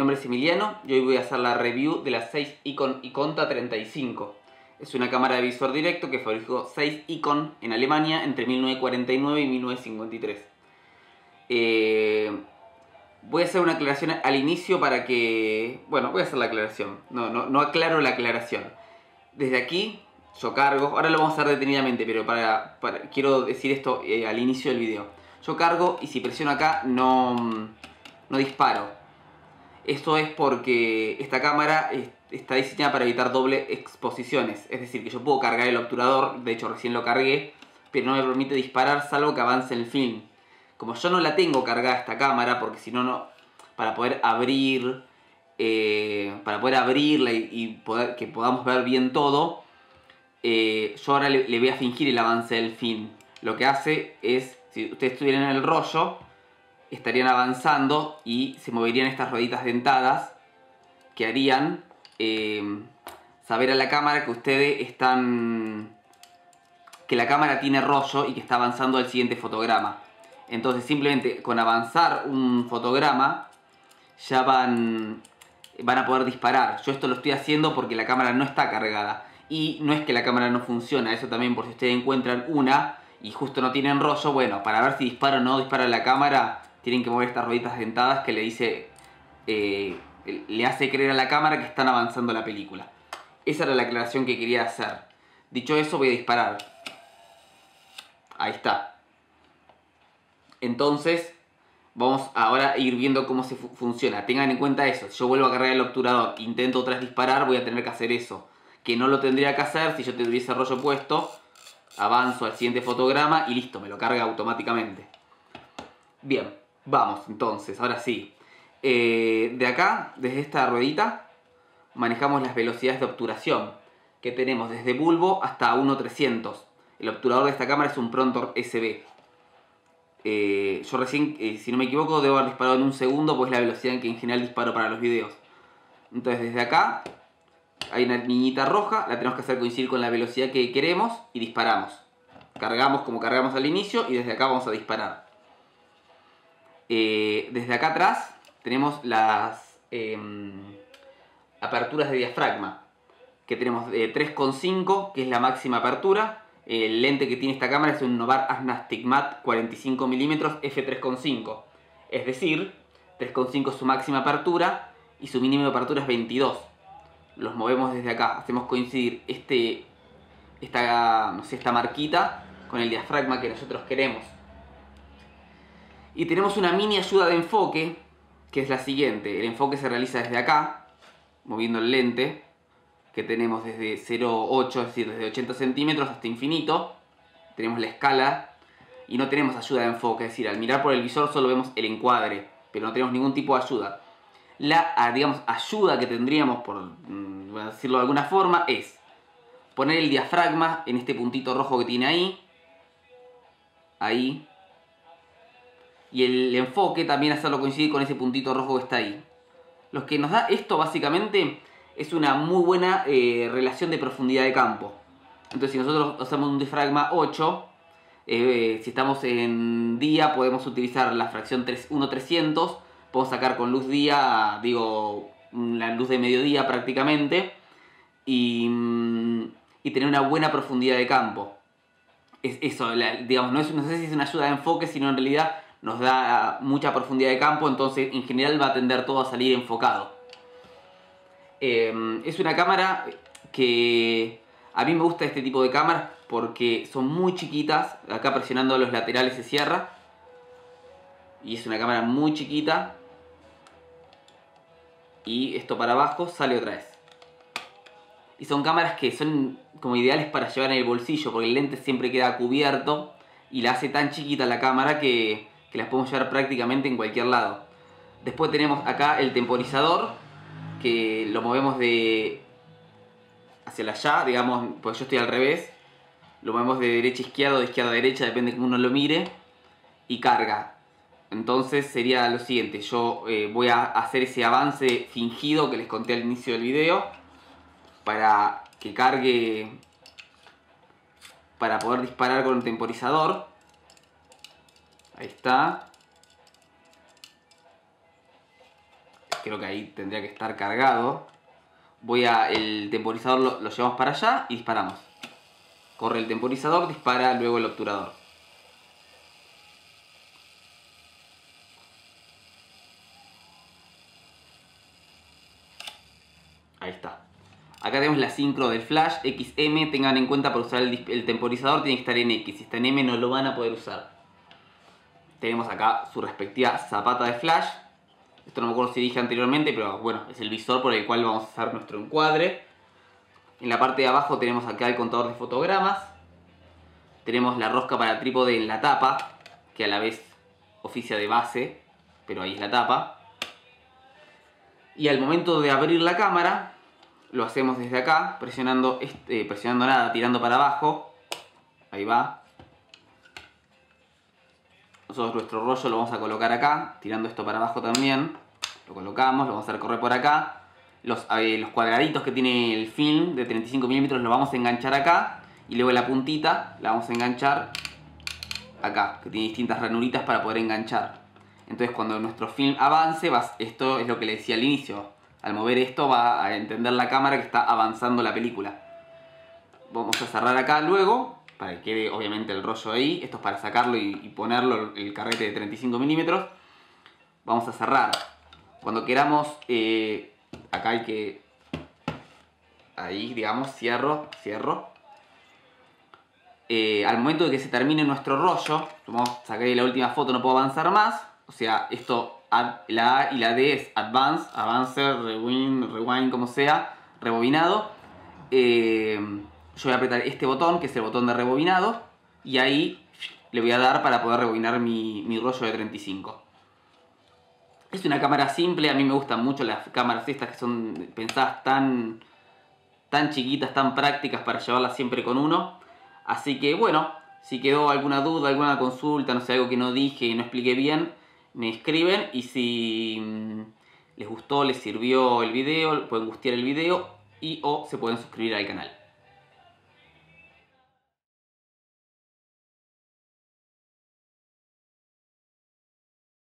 nombre es Emiliano y hoy voy a hacer la review de la 6 Icon Iconta 35. Es una cámara de visor directo que fabricó 6 Icon en Alemania entre 1949 y 1953. Eh, voy a hacer una aclaración al inicio para que... Bueno, voy a hacer la aclaración. No, no, no aclaro la aclaración. Desde aquí yo cargo, ahora lo vamos a hacer detenidamente, pero para, quiero decir esto eh, al inicio del video. Yo cargo y si presiono acá no, no disparo esto es porque esta cámara está diseñada para evitar doble exposiciones. Es decir, que yo puedo cargar el obturador, de hecho recién lo cargué, pero no me permite disparar salvo que avance el film. Como yo no la tengo cargada esta cámara, porque si no, no, para poder abrir, eh, para poder abrirla y, que podamos ver bien todo, eh, yo ahora le, le, voy a fingir el avance del film. Lo que hace es, si ustedes estuvieran en el rollo, estarían avanzando y se moverían estas rueditas dentadas que harían eh, saber a la cámara que ustedes están que la cámara tiene rollo y que está avanzando al siguiente fotograma. Entonces simplemente con avanzar un fotograma ya van van a poder disparar. Yo esto lo estoy haciendo porque la cámara no está cargada. Y no es que la cámara no funciona eso también por si ustedes encuentran una y justo no tienen rollo bueno para ver si dispara o no dispara la cámara tienen que mover estas rueditas dentadas que le dice, eh, le hace creer a la cámara que están avanzando la película. Esa era la aclaración que quería hacer. Dicho eso, voy a disparar. Ahí está. Entonces, vamos ahora a ir viendo cómo se funciona. Tengan en cuenta eso. Si yo vuelvo a cargar el obturador, intento otra vez disparar, voy a tener que hacer eso. Que no lo tendría que hacer si yo tuviese rollo puesto. Avanzo al siguiente fotograma y listo, me lo carga automáticamente. Bien, Vamos, entonces, ahora sí. Eh, de acá, desde esta ruedita, manejamos las velocidades de obturación, que tenemos desde bulbo hasta 1300. El obturador de esta cámara es un Prontor SB. Eh, yo recién, eh, si no me equivoco, debo haber disparado en un segundo, pues la velocidad en que en general disparo para los videos. Entonces, desde acá, hay una niñita roja, la tenemos que hacer coincidir con la velocidad que queremos y disparamos. Cargamos como cargamos al inicio y desde acá vamos a disparar. Eh, desde acá atrás tenemos las em, aperturas de diafragma, que tenemos de 3,5, que es la máxima apertura. El lente que tiene esta cámara es un Novar Asnastigmat 45 mm f3,5. Es decir, 3,5 es su máxima apertura y su mínimo de apertura es 22. Los movemos desde acá, hacemos coincidir este, esta, no sé, esta marquita con el diafragma que nosotros queremos. Y tenemos una mini ayuda de enfoque, que es la siguiente. El enfoque se realiza desde acá, moviendo el lente, que tenemos desde 0,8, es decir, desde 80 centímetros hasta infinito. Tenemos la escala y no tenemos ayuda de enfoque, es decir, al mirar por el visor solo vemos el encuadre, pero no tenemos ningún tipo de ayuda. La, ah, digamos, ayuda que tendríamos, por mm, decirlo de alguna forma, es poner el diafragma en este puntito rojo que tiene ahí, ahí, y el enfoque también hacerlo coincidir con ese puntito rojo que está ahí. Lo que nos da esto básicamente es una muy buena eh, relación de profundidad de campo. Entonces si nosotros hacemos un diafragma 8, eh, si estamos en día podemos utilizar la fracción 1.300, podemos sacar con luz día, digo, la luz de mediodía prácticamente, y, y tener una buena profundidad de campo. Es eso, digamos, no, no sé si es una ayuda de enfoque, sino en realidad nos da mucha profundidad de campo, entonces en general va a tender todo a salir enfocado. Eh, es una cámara que a mí me gusta este tipo de cámaras porque son muy chiquitas, acá presionando los laterales se cierra, y es una cámara muy chiquita, y esto para abajo sale otra vez. Y son cámaras que son como ideales para llevar en el bolsillo, porque el lente siempre queda cubierto y la hace tan chiquita la cámara que que las podemos llevar prácticamente en cualquier lado. Después tenemos acá el temporizador, que lo movemos de hacia la allá, digamos, pues yo estoy al revés. Lo movemos de derecha a izquierda o de izquierda a derecha, depende de cómo uno lo mire. Y carga. Entonces sería lo siguiente, yo eh, voy a hacer ese avance fingido que les conté al inicio del video. Para que cargue, para poder disparar con el temporizador. Ahí está. creo que ahí tendría que estar cargado. Voy a, el temporizador lo, lo llevamos para allá y disparamos. Corre el temporizador, dispara luego el obturador. Ahí está. Acá tenemos la sincro del flash XM. Tengan en cuenta para usar el, temporizador tiene que estar en X. Si está en M no lo van a poder usar. Tenemos acá su respectiva zapata de flash. Esto no me acuerdo si dije anteriormente, pero bueno, es el visor por el cual vamos a hacer nuestro encuadre. En la parte de abajo tenemos acá el contador de fotogramas. Tenemos la rosca para trípode en la tapa, que a la vez oficia de base, pero ahí es la tapa. Y al momento de abrir la cámara, lo hacemos desde acá, presionando, este, presionando nada, tirando para abajo. Ahí va. Nosotros nuestro rollo lo vamos a colocar acá, tirando esto para abajo también. Lo colocamos, lo vamos a recorrer por acá. Los, eh, los cuadraditos que tiene el film de 35 milímetros los vamos a enganchar acá. Y luego la puntita la vamos a enganchar acá, que tiene distintas ranuritas para poder enganchar. Entonces cuando nuestro film avance, esto es lo que le decía al inicio, al mover esto va a entender la cámara que está avanzando la película. Vamos a cerrar acá luego, para que quede obviamente el rollo ahí. Esto es para sacarlo y, ponerlo, el carrete de 35 milímetros. Vamos a cerrar. Cuando queramos, eh, acá hay que... Ahí, digamos, cierro, cierro. Eh, al momento de que se termine nuestro rollo, vamos a sacar la última foto, no puedo avanzar más. O sea, esto la A y la D es Advance, Avance, Rewind, Rewind, como sea, rebobinado. Eh, voy a apretar este botón, que es el botón de rebobinado, y ahí le voy a dar para poder rebobinar mi, mi rollo de 35. Es una cámara simple, a mí me gustan mucho las cámaras estas que son pensadas tan, tan chiquitas, tan prácticas para llevarlas siempre con uno. Así que bueno, si quedó alguna duda, alguna consulta, no sé, algo que no dije y no expliqué bien, me escriben y si mm, les gustó, les sirvió el video, pueden gustear el video y o se pueden suscribir al canal.